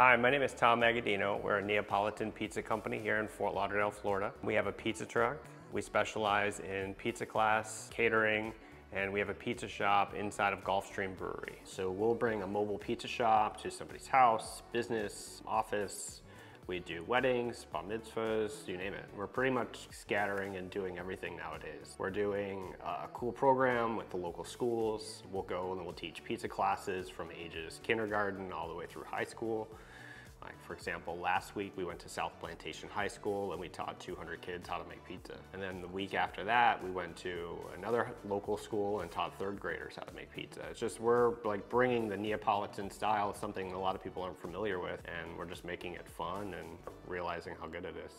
Hi, my name is Tom Magaddino. We're a Neapolitan pizza company here in Fort Lauderdale, Florida. We have a pizza truck. We specialize in pizza class, catering, and we have a pizza shop inside of Gulfstream Brewery. So we'll bring a mobile pizza shop to somebody's house, business, office, we do weddings, bar mitzvahs, you name it. We're pretty much scattering and doing everything nowadays. We're doing uh, a cool program with the local schools. We'll go and we'll teach pizza classes from ages kindergarten all the way through high school. Like for example, last week we went to South Plantation High School and we taught 200 kids how to make pizza. And then the week after that, we went to another local school and taught third graders how to make pizza. It's just we're like bringing the Neapolitan style, something a lot of people aren't familiar with, and we're just making it fun and realizing how good it is.